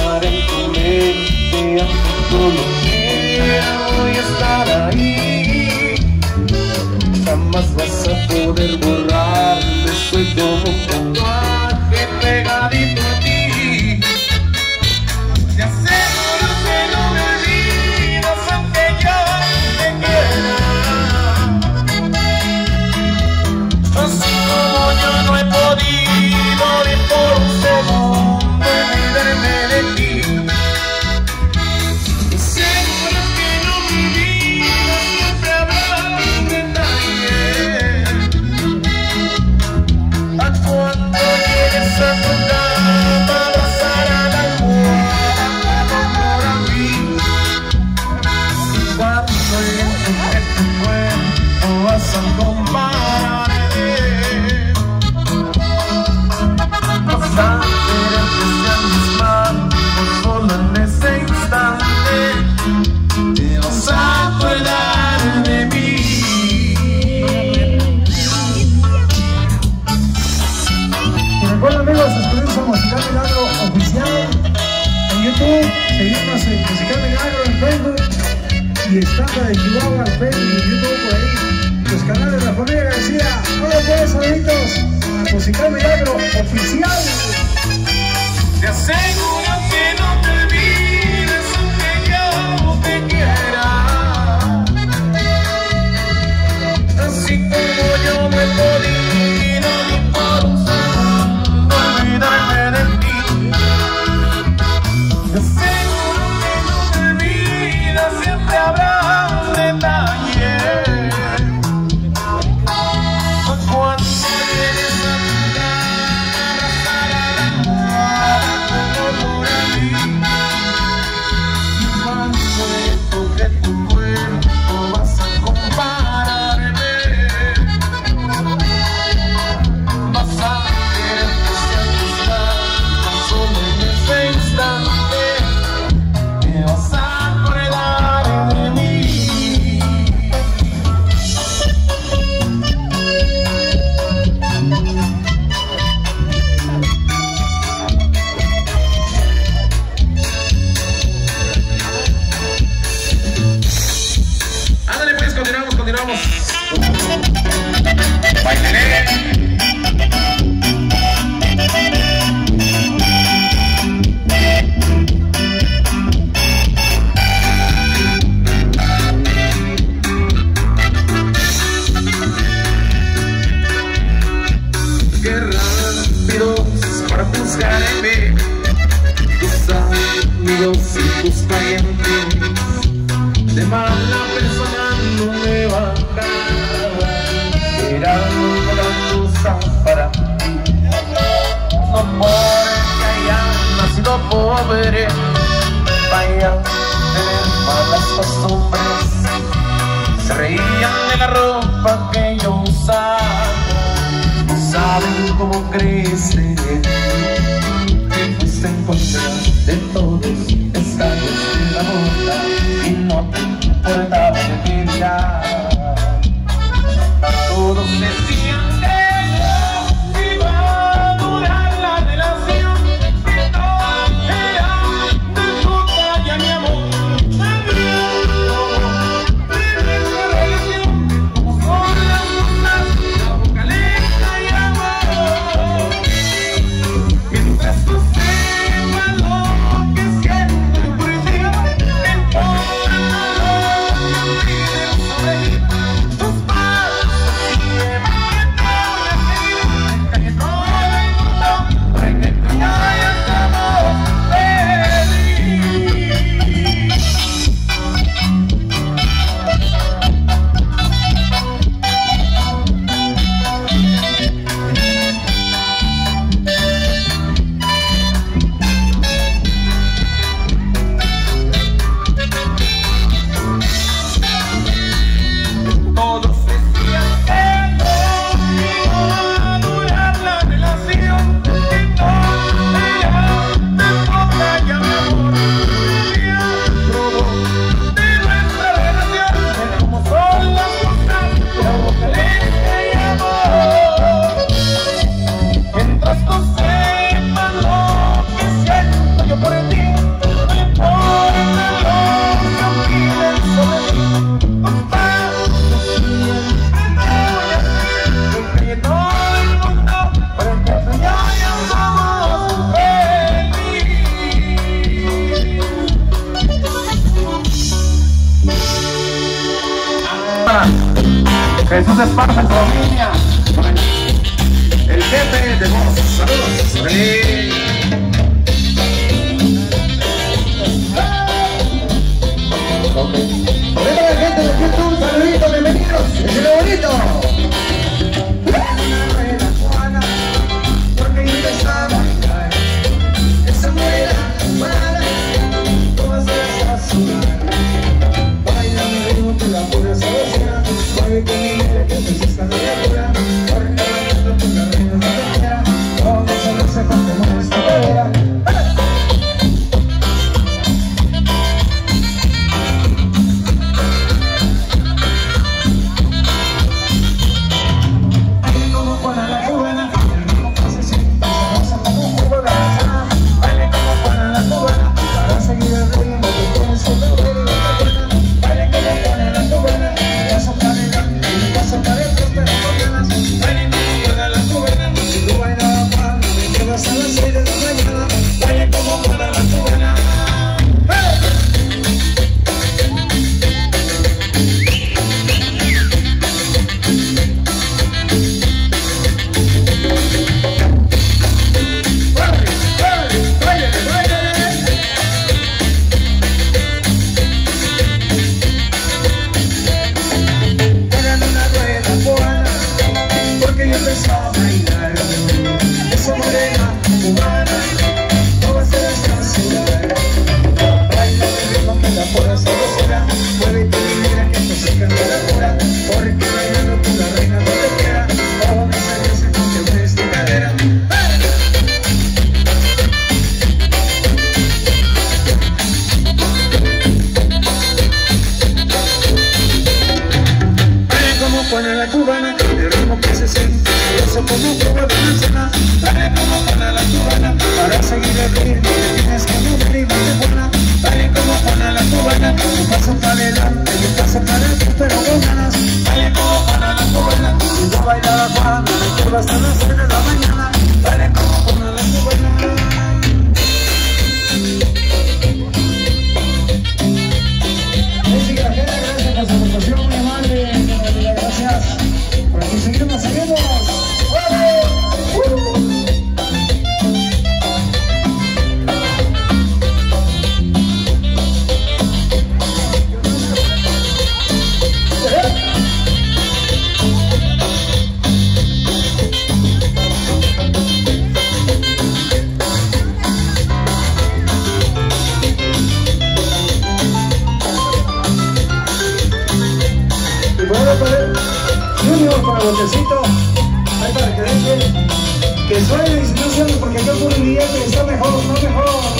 estar en tu mente aunque no voy a estar ahí. Jamás vas a poder borrar estoy como un tatuaje pegadito puede poner Junior para botecito. Ahí para que deje que suene y se porque acá por un día que está mejor, no mejor.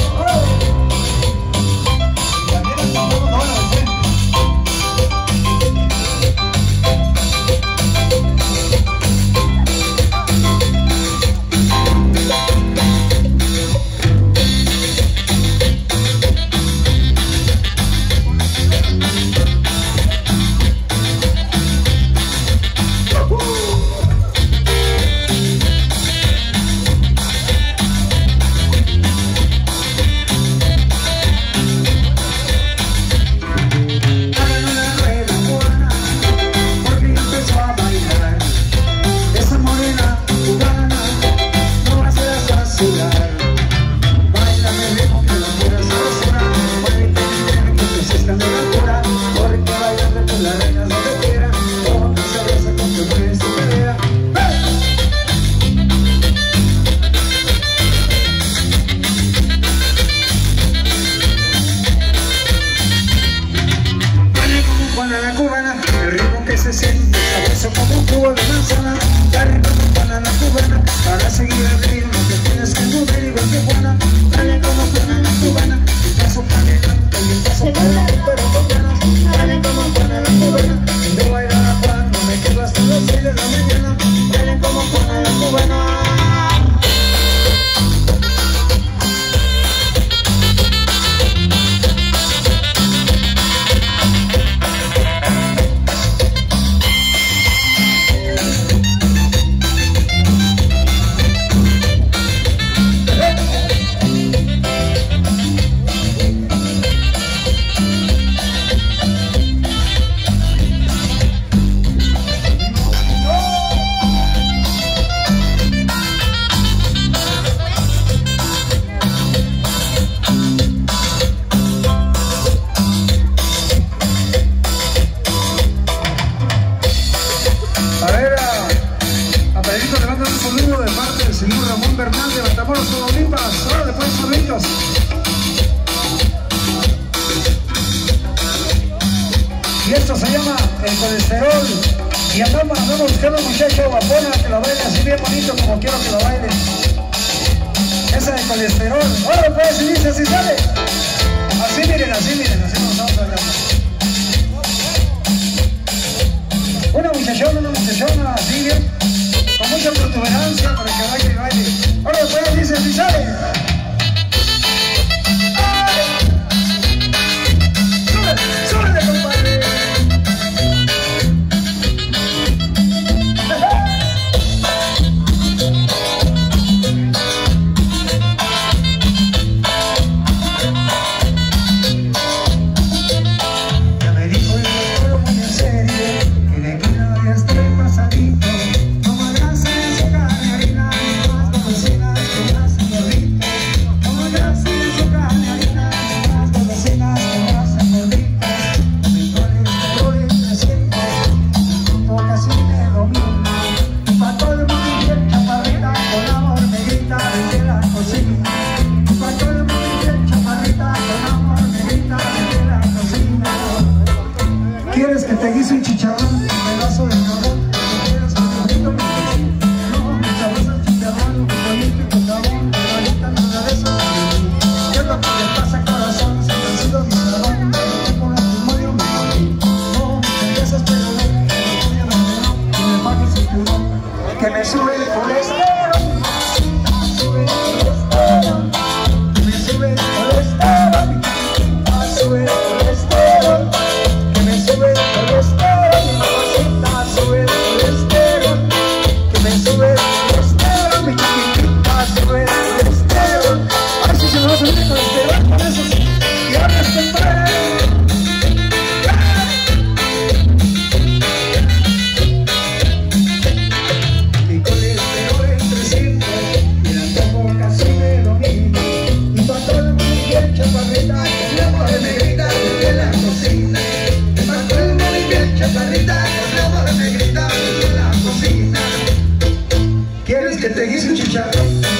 que te hizo chicharrón.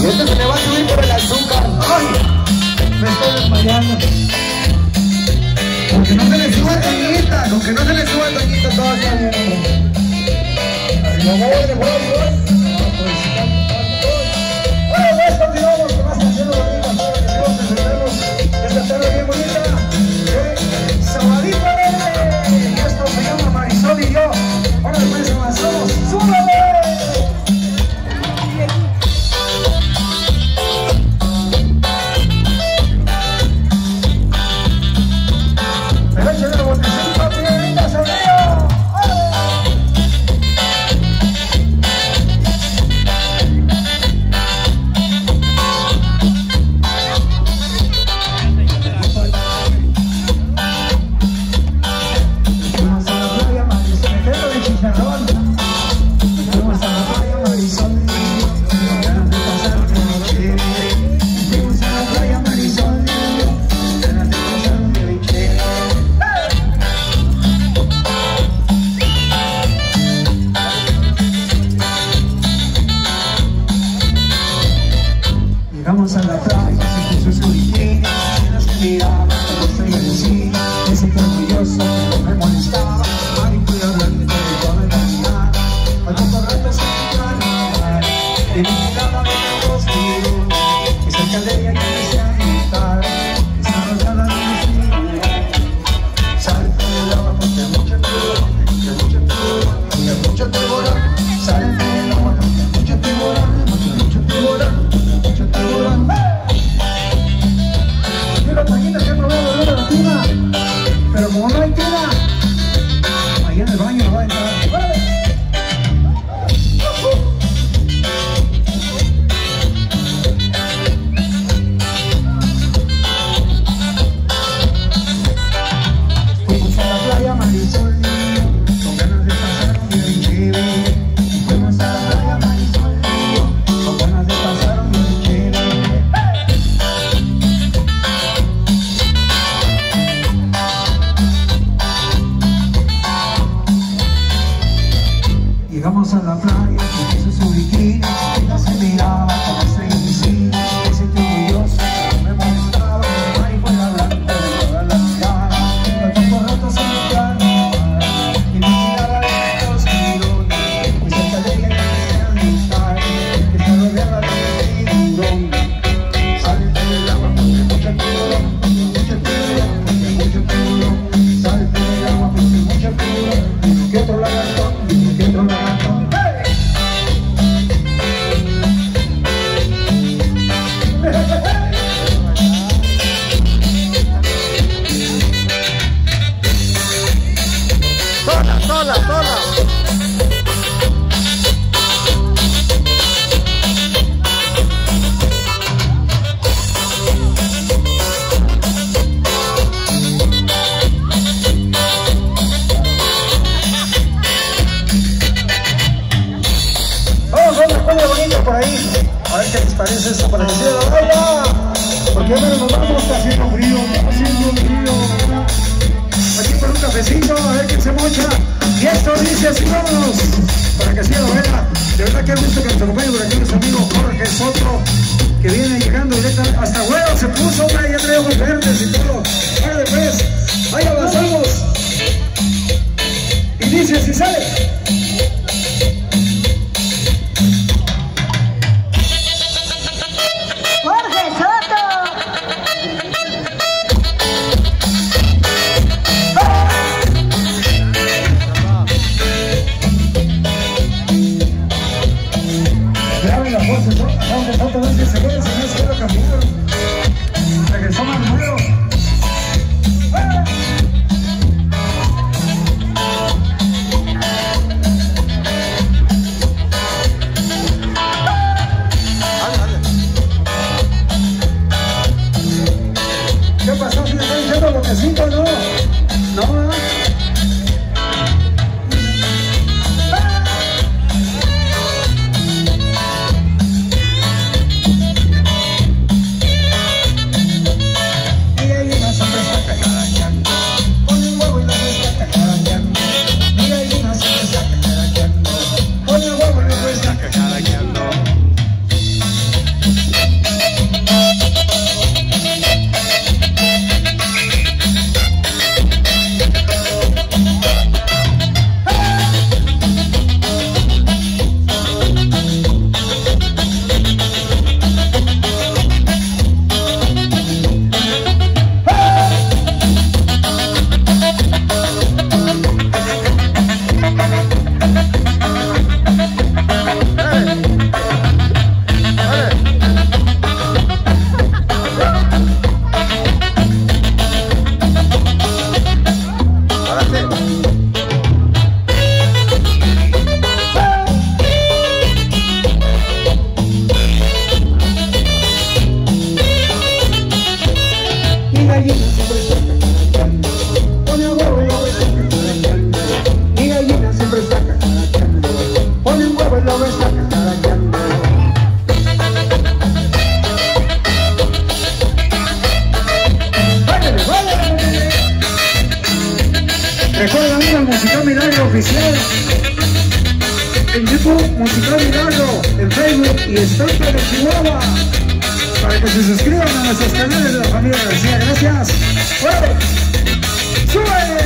Y este se le va a subir por el azúcar. ¡Ay! Me estoy desmayando. Aunque no se le suba doñita, aunque no se le suba doñita, todo está bien, hombre. desaparece, desapareció. ¡Hola! ¿Por qué no nos vamos? Está haciendo frío, está haciendo frío. Aquí por un cafecito, a ver quién se mocha. Y esto dice así, vámonos. Para que siga la vela. De verdad que gusto que nos acompañe por aquí nuestro amigo Jorge Soto, que viene llegando directamente hasta huevo. Se puso, una ya trae ojos verdes y todo. Vale, pues, ahí avanzamos. Y dice si sale. en YouTube Musical Milagro, en Facebook y Estampa de Chihuahua. Para que se suscriban a nuestros canales de la familia García. Gracias. ¡Sube!